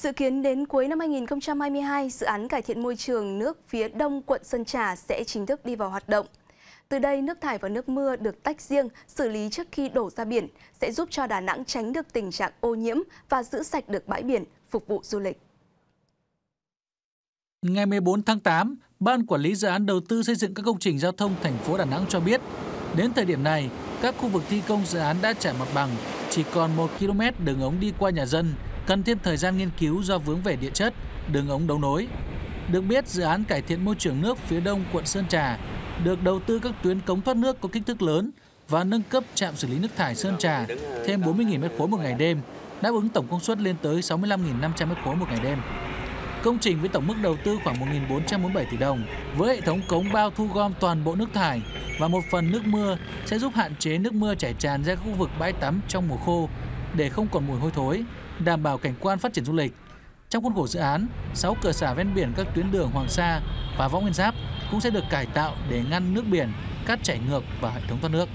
Dự kiến đến cuối năm 2022, dự án cải thiện môi trường nước phía đông quận Sơn Trà sẽ chính thức đi vào hoạt động. Từ đây, nước thải và nước mưa được tách riêng, xử lý trước khi đổ ra biển, sẽ giúp cho Đà Nẵng tránh được tình trạng ô nhiễm và giữ sạch được bãi biển, phục vụ du lịch. Ngày 14 tháng 8, Ban Quản lý Dự án Đầu tư xây dựng các công trình giao thông thành phố Đà Nẵng cho biết, đến thời điểm này, các khu vực thi công dự án đã trải mặt bằng, chỉ còn 1 km đường ống đi qua nhà dân, cần thêm thời gian nghiên cứu do vướng về địa chất, đường ống đấu nối. Được biết, dự án cải thiện môi trường nước phía đông quận Sơn Trà được đầu tư các tuyến cống thoát nước có kích thước lớn và nâng cấp trạm xử lý nước thải Sơn Trà thêm 40.000 m3 một ngày đêm, đáp ứng tổng công suất lên tới 65.500 m3 một ngày đêm. Công trình với tổng mức đầu tư khoảng 1.447 tỷ đồng, với hệ thống cống bao thu gom toàn bộ nước thải và một phần nước mưa sẽ giúp hạn chế nước mưa chảy tràn ra khu vực bãi tắm trong mùa khô để không còn mùi hôi thối, đảm bảo cảnh quan phát triển du lịch. Trong khuôn khổ dự án, 6 cửa xả ven biển các tuyến đường Hoàng Sa và Võ Nguyên Giáp cũng sẽ được cải tạo để ngăn nước biển, cát chảy ngược vào hệ thống thoát nước.